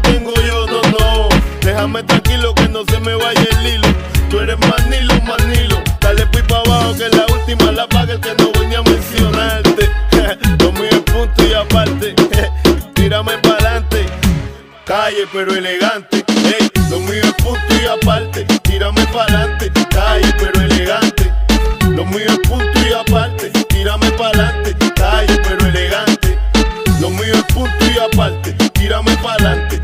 tengo yo, no, no. Déjame tranquilo que no se me vaya el hilo. Tú eres manilo, manilo. Dale pues para abajo que la última la paga el que no voy ni a mencionarte. Lo mío es punto y aparte. Tírame para adelante. Calle pero elegante. Lo mío es punto y aparte. Tírame para adelante. Calle pero elegante. Lo mío es punto y aparte. Tírame para adelante. Calle pero elegante. Lo mío es punto y aparte. Tírame para adelante.